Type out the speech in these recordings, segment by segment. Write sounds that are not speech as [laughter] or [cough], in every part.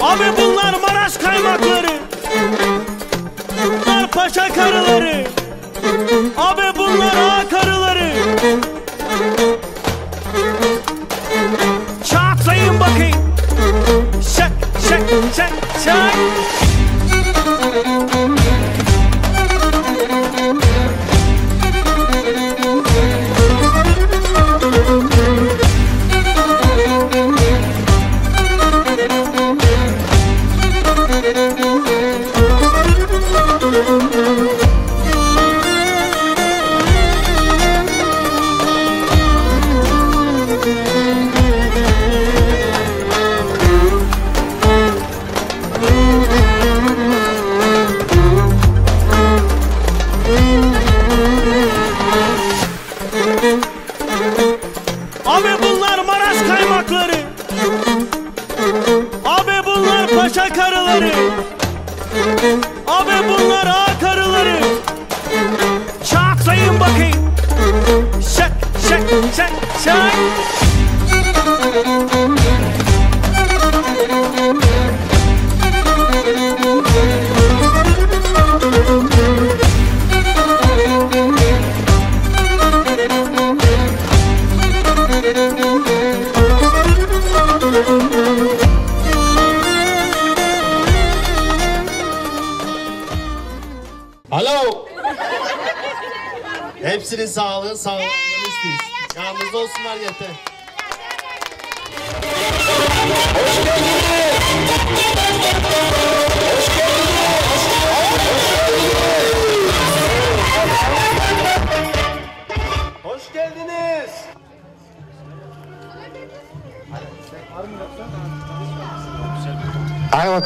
Abi bunlar Maraş kaymakları. Bunlar paşa karıları. Abi bunlar abi çay çay.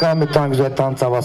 Czekamy tam, gdzie tam cała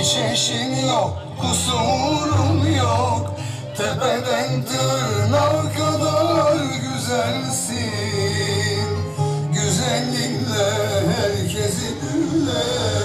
Hiç eşim yok, kusurum yok Tepeden tırnağa güzelsin Güzellikle herkesi büller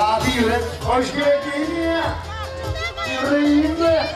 Abi yürek. Hoş geldin ya. Yüreğimde.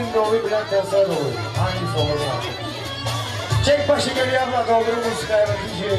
Taksim doğuyu Bülent Ersoy doğuyu. Hangisi olursa. Çek başı Gülü Abla doğru musikaya bakıcı.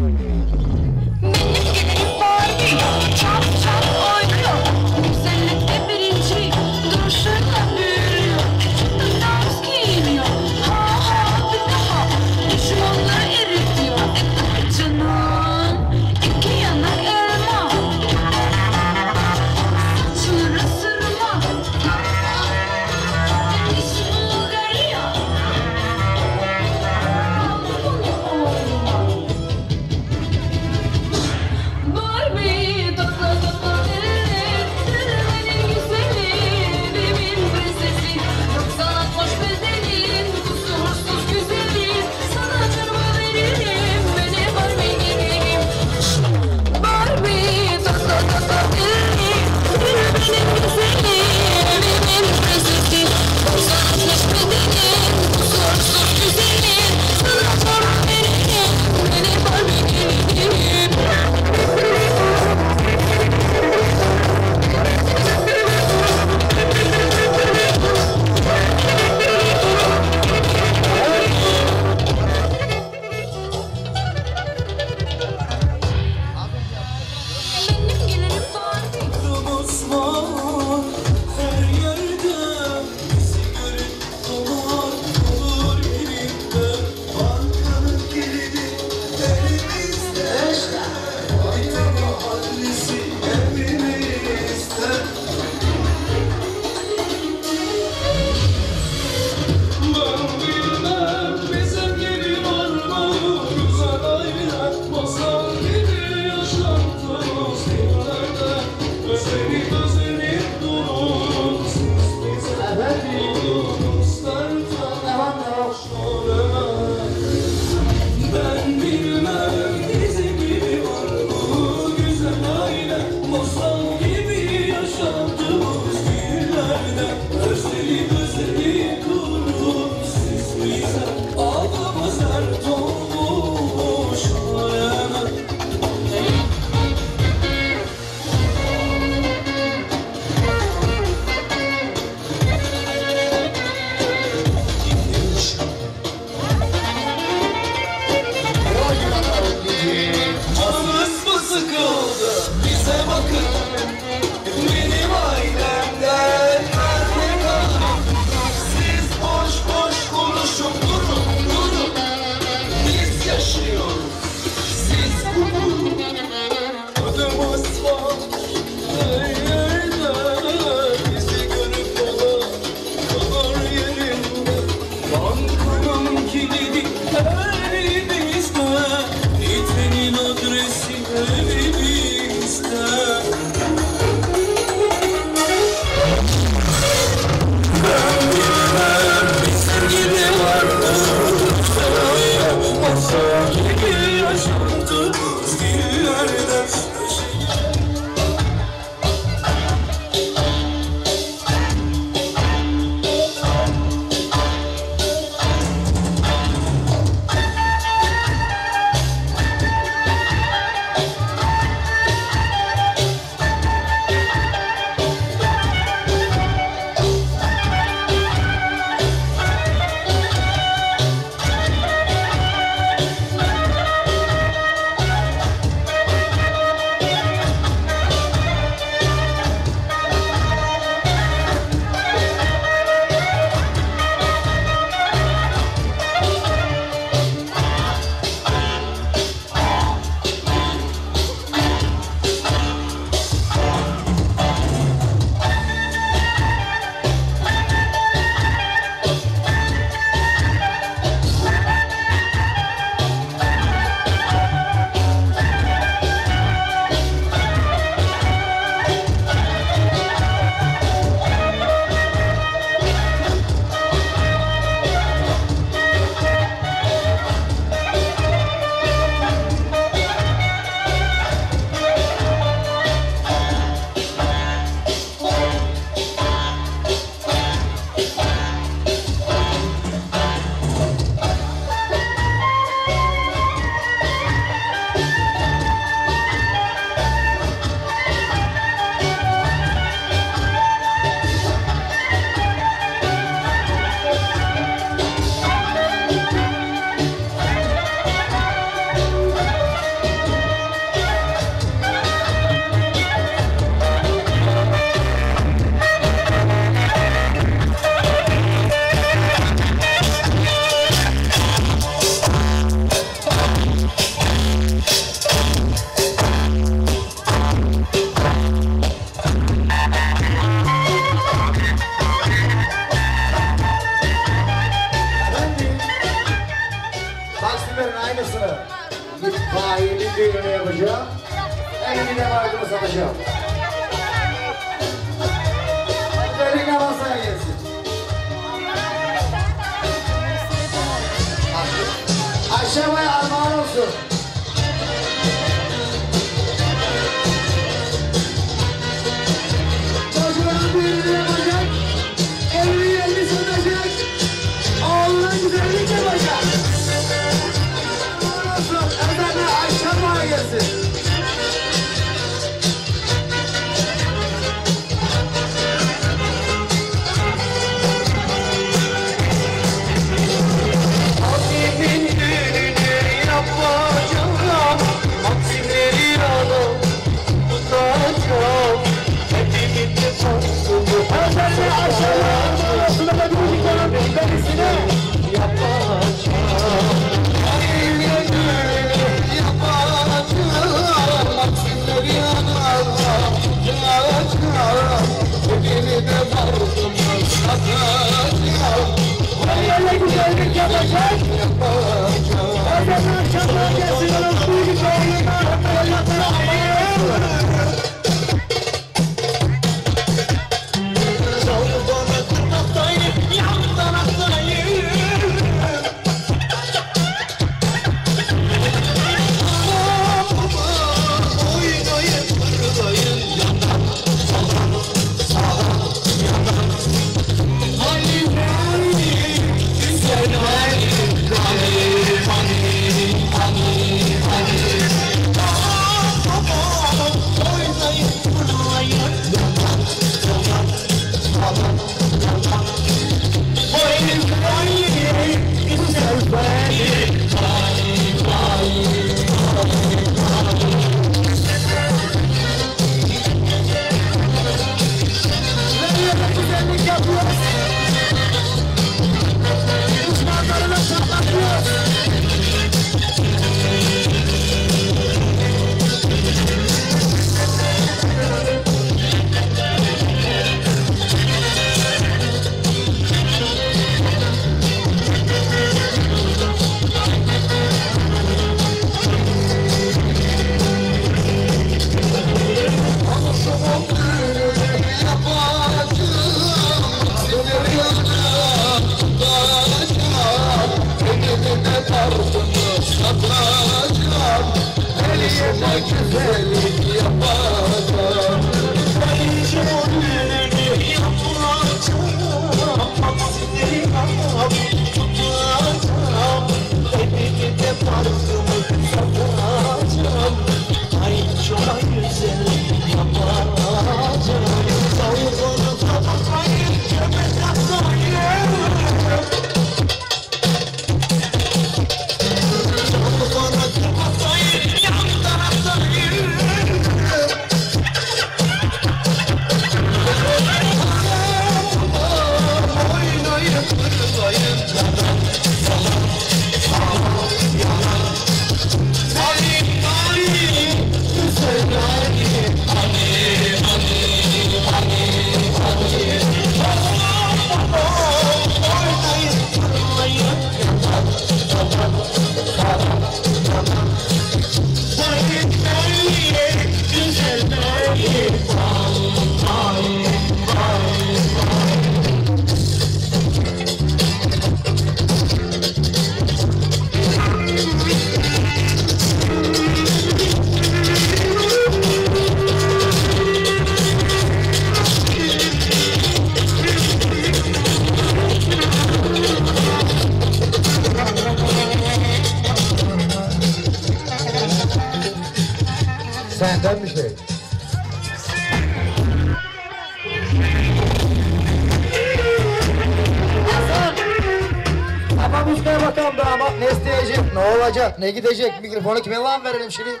falan verelim şimdi.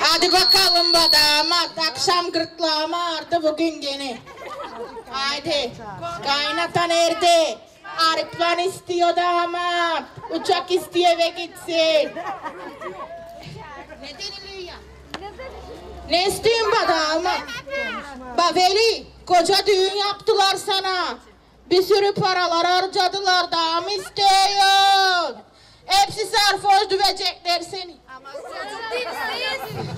Hadi bakalım be damat. Akşam gırtlağıma artı bugün gene. Haydi. Kaynatan erdi. Arıklan istiyor damat. Uçak istiyor ve gitsin. ne istiyorsun be damat? Baveli koca düğün yaptılar sana. Bir sürü paralar harcadılar daha mı istiyorsun? Hepsi sarhoş düvecekler seni.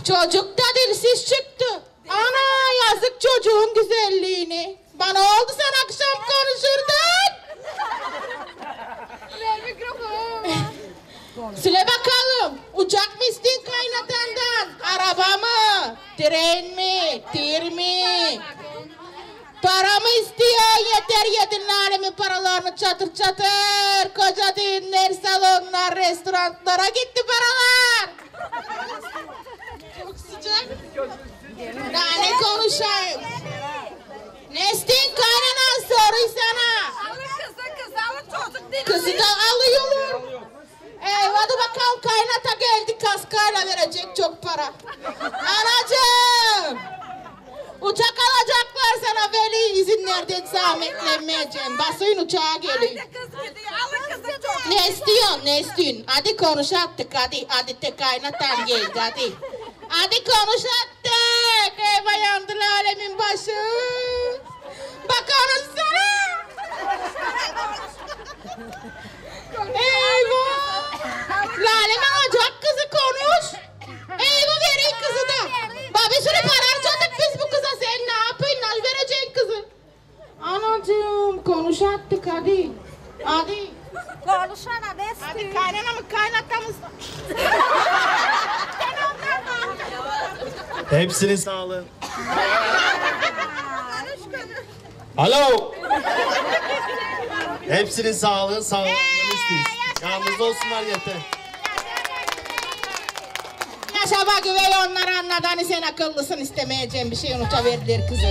Çocuk da dilsiz çıktı. Ana yazık çocuğun güzelliğini. Bana oldu sen akşam konuşurdun. [laughs] Ver mikrofonu. Söyle bakalım. Uçak mı istiyorsun kaynatandan? Araba mı? Tren mi? Tir mi? Para mı istiyor? Yeter yedin alemin paralarını çatır çatır. Koca düğünler, salonlar, restoranlara gitti paralar. Çok sıcak. Daha ne konuşayım? Ne istiyorsun kaynanan soruyu sana. Alın kızı kızı alın çocuk değil. Kızı da alıyorlar. Ey hadi bakalım kaynata geldi kaskayla verecek çok para. Anacığım. Uçak alacaklar sana veli izinlerden zahmetlenmeyeceğim. Basın uçağa çocuk. Ne istiyorsun ne istiyorsun? Hadi konuş artık hadi. Hadi te kaynatan geldi hadi. Hadi konuş artık. Eyvah yandı alemin başı. Bak konuşsana. Eyvah. Lalemin ocak kızı konuş. Eyvah verin kızı da. Bak bir sürü para harcadık biz bu kıza. Sen ne yapıyorsun? Nasıl vereceksin kızı? Anacığım konuş artık hadi. Hadi. Konuşana ne Hadi kaynana mı kaynata mı? Hepsinin sağlığı. Alo. Hepsinin sağlığı, sağlıklarını istiyoruz. Yanımızda olsunlar yeter. Yaşa bak üvey onlar anladı hani sen akıllısın istemeyeceğim bir şey unutuverdiler kızı.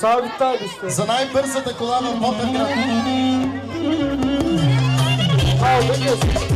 Савитали сте. За най-бързата кола в Ботевград. Ау, бъде си.